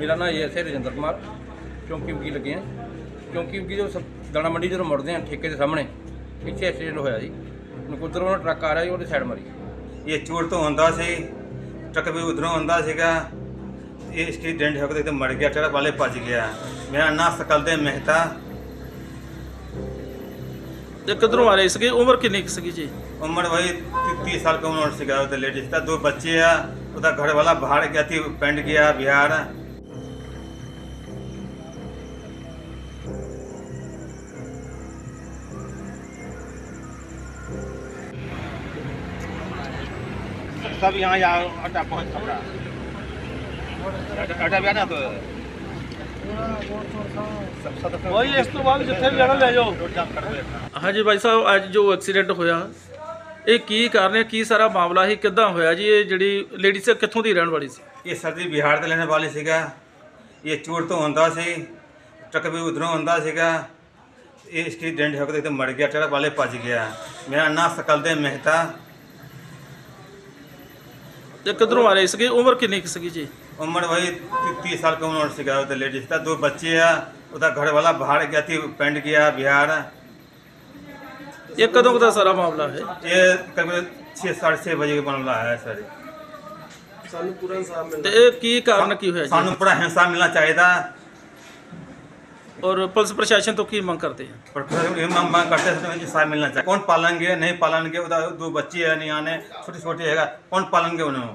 ਮੇਰਾ ਨਾਮ ਇਹ ਹੈ ਰਜਿੰਦਰ ਕੁਮਾਰ ਚੌਂਕੀ ਵਕੀਲ ਲੱਗੇ ਆ। ਚੌਂਕੀ ਵਕੀਲ ਜੋ ਦਾਣਾ ਮੰਡੀ ਜਦੋਂ ਮੁੜਦੇ ਆ ਠੇਕੇ ਦੇ ਸਾਹਮਣੇ ਇੱਥੇ ਐਕਸੀਡੈਂਟ ਹੋਇਆ ਜੀ। ਨਕੁੱਤਰ ਉਹਨਾਂ ਟਰੱਕ ਆ ਰਿਹਾ ਜੀ ਉਹਦੇ ਸਾਈਡ ਮਾਰੀ। ਇਹ ਚੂੜ ਤੋਂ ਆਉਂਦਾ ਸੀ ਟਰੱਕ ਵੀ ਉਧਰੋਂ ਆਉਂਦਾ ਸੀਗਾ। ਇਹ ਐਕਸੀਡੈਂਟ ਹੋ ਕੇ ਤੇ ਮਰ ਗਿਆ ਟਰੱਕ ਵਾਲੇ ਭੱਜ ਗਿਆ। ਮੇਰਾ ਨਾਮ ਸਕਲਦੇ ਮਹਿਤਾ। ਤੇ ਕਿਧਰੋਂ ਆ ਰਹੇ ਸੀਗੇ? ਉਮਰ ਕਿੰਨੀ ਕੁ ਸੀਗੀ ਜੀ? ਉਮਰ ਭਾਈ 30 ਸਾਲ ਕਾ ਉਮਰ ਸੀਗਾ ਉਹਦੇ ਲੇਡੀਜ਼ ਦਾ। ਦੋ ਬੱਚੇ ਆ ਉਹਦਾ ਘਰ ਵਾਲਾ ਬਾਹਰ ਗਿਆ ਸੀ ਪਿੰਡ ਗਿਆ ਬਿਹਾਰ। सब यहाँ यहाँ अड्डा पहुँच पड़ा अड्डा अड्डा भी आना तो सब सदस्य ਵਈ ਇਸ ਤੋਂ ਬਾਅਦ ਜਿੱਥੇ ਵੀ ਜਾਣਾ ਲੈ ਜਾਓ रोड जाम कर रहे ਹਾਂਜੀ ਭਾਈ ਸਾਹਿਬ ਅੱਜ ਜੋ ਐਕਸੀਡੈਂਟ ਹੋਇਆ ਇਹ ਕੀ ਕਾਰਨ ਹੈ ਕੀ ਸਾਰਾ ਮਾਮਲਾ ਸੀ ਕਿੱਦਾਂ ਹੋਇਆ ਜੀ ਇਹ ਜਿਹੜੀ ਲੇਡੀ ਸੀ ਕਿੱਥੋਂ ਦੀ ਰਹਿਣ ਵਾਲੀ ਸੀ ਇਹ ਸਰਦੀ ਬਿਹਾਰ ਦੇ ਲੈਣ ਵਾਲੀ ਸੀਗਾ ਇਹ ਚੂੜ ਤੋਂ ਹੁੰਦਾ ਸੀ ਟਰੱਕ ਵੀ ਉਧਰੋਂ ਹੁੰਦਾ ਸੀਗਾ ਇਹ ਐਕਸੀਡੈਂਟ ਹੋ ਕੇ ਤੇ ਮਰ ਗਿਆ ਟਰੱਕ ਵਾਲੇ ਭੱਜ ਗਿਆ ਮੇਰਾ ਨਾਮ ਸਕਲਦੇ ਮਹਿਤਾ ਤੇ ਕਿੱਧਰੋਂ ਆ ਰਹੇ ਸੀਗੇ ਉਮਰ ਕਿੰਨੀ ਕੁ ਸੀਗੀ ਜੀ उम्र वही तीस साल का उम्र सीगा उधर लेडीज था दो बच्चे है उधर घर वाला बाहर गया थी पेंट गया बिहार ਇਹ ਕਦੋਂ ਕੁ ਦਾ ਸਾਰਾ ਮਾਮਲਾ ਹੈ ये करीब छः साढ़े छः बजे का मामला है सर ਤੇ ਇਹ ਕੀ ਕਾਰਨ ਕੀ ਹੋਇਆ सानू ਜੀ बड़ा हिंसा मिलना चाहिए था ਔਰ ਪੁਲਿਸ ਪ੍ਰਸ਼ਾਸਨ ਤੋਂ ਕੀ ਮੰਗ ਕਰਦੇ ਆ पर प्रशासन ये मांग मांग करते थे इंसाफ मिलना चाहिए कौन पालेंगे नहीं पालेंगे उधर दो बच्चे है नहीं आने छोटे छोटे है कौन पालेंगे उन्हें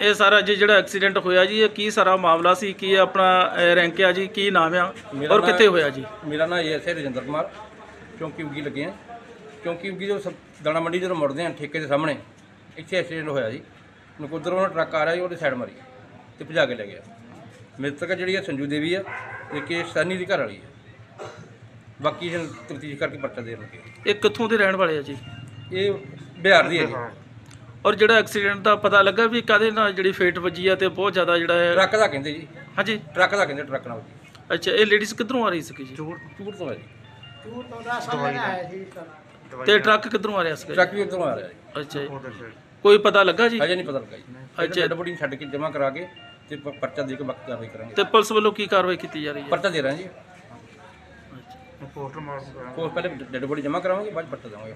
ਇਹ ਸਾਰਾ ਜੀ ਜਿਹੜਾ ਐਕਸੀਡੈਂਟ ਹੋਇਆ ਜੀ ਇਹ ਕੀ ਸਾਰਾ ਮਾਮਲਾ ਸੀ ਕੀ ਇਹ ਆਪਣਾ ਅਹ, ਰੈਂਕ ਆ ਜੀ ਕੀ ਨਾਮ ਆ ਮੇਰਾ ਔਰ ਨਾਮ- ਕਿੱਥੇ ਹੋਇਆ ਜੀ ਮੇਰਾ ਨਾਮ ਐਸਏ ਰਜਿੰਦਰ ਕੁਮਾਰ ਚੌਂਕੀ ਵਕੀਲ ਲੱਗੇ ਆ ਚੌਂਕੀ ਵਕੀਲ ਜੋ ਸ- ਦਾਣਾ ਮੰਡੀ ਜਦੋਂ ਮੁੜਦੇ ਆ ਠੇਕੇ ਦੇ ਸਾਹਮਣੇ ਇੱਥੇ ਐਕਸੀਡੈਂਟ ਹੋਇਆ ਜੀ ਨਕੁਦਰ ਉਹਨਾਂ ਟਰੱਕ ਆ ਰਿਹਾ ਜੀ ਉਹਦੇ ਸਾਈਡ ਮਾਰੀ ਤੇ ਭਜਾ ਕੇ ਲੈ ਗਿਆ ਮ੍ਰਿਤਕ ਜਿਹੜੀ ਆ ਸੰਜੂ ਦੇਵੀ ਆ ਇਹ ਸਨੀ ਦੀ ਘਰ ਵਾਲੀ ਆ। ਬਾਕੀ ਹੁਣ ਤਫਤੀਸ਼ ਕਰਕੇ ਪਰਚਾ ਦੇ ਲੱਗੇ ਇਹ ਕਿੱਥੋਂ ਦੇ ਰਹਿਣ ਵਾਲੇ ਆ ਜੀ? ਇਹ ਬਿਹਾਰ ਦੀ ਹੈ ਜੀ। ਔਰ ਜਿਹੜਾ ਐਕਸੀਡੈਂਟ ਦਾ ਪਤਾ ਲੱਗਾ ਵੀ ਕਾਦੇ ਨਾਲ ਜਿਹੜੀ ਫੇਟ ਵੱਜੀ ਆ ਤੇ ਬਹੁਤ ਜ਼ਿਆਦਾ ਜਿਹੜਾ ਹੈ ਟਰੱਕ ਦਾ ਕਹਿੰਦੇ ਜੀ। ਹਾਂਜੀ। ਟਰੱਕ ਦਾ ਕਹਿੰਦੇ ਟਰੱਕ ਨਾਲ। ਅੱਛਾ ਇਹ ਲੇਡੀਜ਼ ਕਿੱਧਰੋਂ ਆ ਰਹੀ ਸੀ ਜੀ? ਚੂੜ ਚੂੜ ਤੋਂ ਹੈ ਜੀ। ਤੇ ਟਰੱਕ ਕਿੱਧਰੋਂ ਆ ਰਿਹਾ ਸੀ ਟਰੱਕ ਵੀ ਉਧਰੋਂ ਆ ਰਿਹਾ ਜੀ। ਅੱਛਾ ਜੀ। ਕੋਈ ਪਤਾ ਲੱਗਾ ਜੀ? ਅਜੇ ਨਹੀਂ ਪਤਾ ਲੱਗਾ ਜੀ। ਅੱਛਾ। ਬੋਡੀ ਛੱਡ ਕੇ ਜਮ੍ਹਾਂ ਕਰਾ ਕੇ ਤੇ ਪ- ਪਰਚਾ ਦੇ ਕੇ ਬਾਕੀ ਕਾਰਵਾਈ ਕਰਾਂਗੇ। ਤੇ ਪੁਲਿਸ ਵੱਲੋਂ ਕੀ ਕਾਰਵਾਈ ਕੀਤੀ ਜਾ ਰਹੀ ਹੈ? ਪਰਚਾ ਦੇ ਰਹੇ ਹਾਂ ਜੀ। ਪੋਸਟਰ ਮਾਰ ਪਹਿਲੇ ਡੈਡ ਬੋਡੀ ਜਮ੍ਹਾਂ ਕਰਾਵਾਂਗੇ ਬਾਅਦ 'ਚ ਪਰਚਾ ਦੇਵਾਂਗੇ।